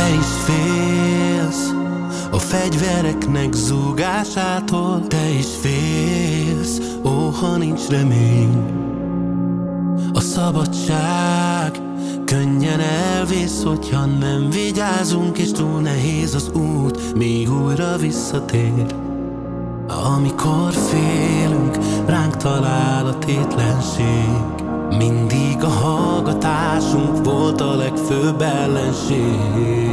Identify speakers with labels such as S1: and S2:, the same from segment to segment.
S1: Te is félsz a fegyvereknek zúgásától Te is félsz, ó, ha nincs remény A szabadság könnyen elvész, hogyha nem vigyázunk És túl nehéz az út, még újra visszatér. Amikor félünk, ránk talál a tétlenség. Mindig a hallgatásunk volt a legfőbb ellenség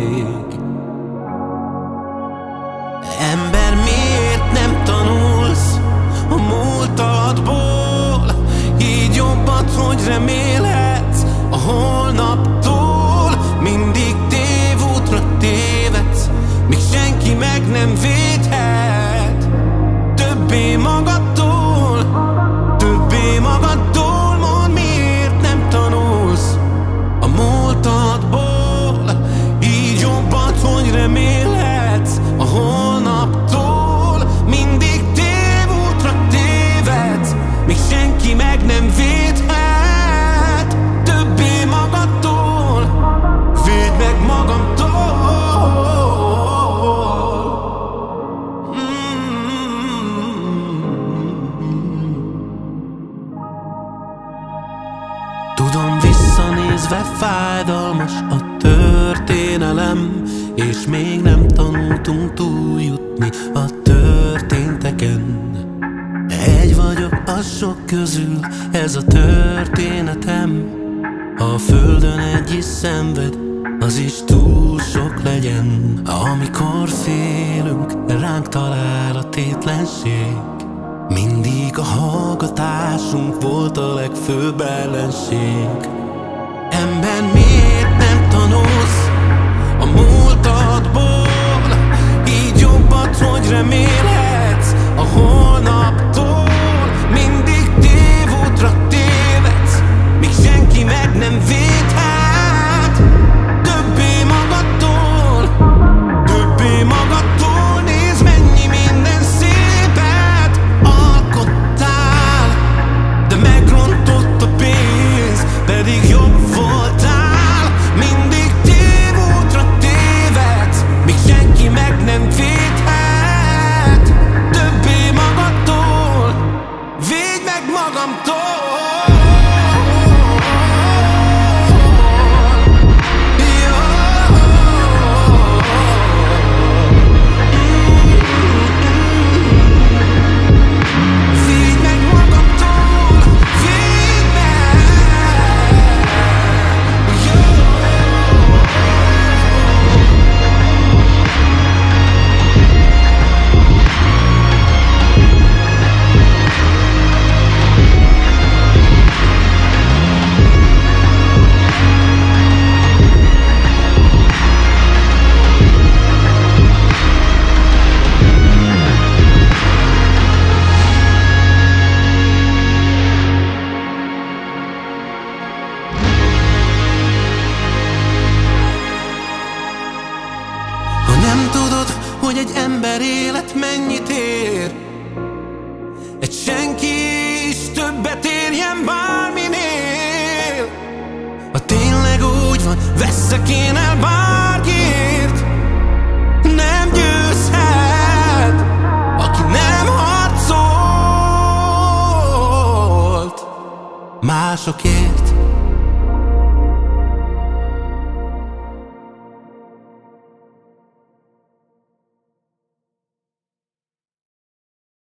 S1: Tudom, visszanézve fájdalmas a történelem És még nem tanultunk túljutni a történteken. Egy vagyok a sok közül, ez a történetem. A földön egy is szenved, az is túl sok legyen. Amikor félünk, ránk talál a tétlenség mindig a hallgatásunk volt a legfőbb ellenség Ember, miért nem tanulsz a múltadból? Hogy egy ember élet mennyit ér. Egy senki is többet érjen bárminél. Ha tényleg úgy van, veszek én el bárkiért. Nem győzhet, aki nem harcolt. Másokért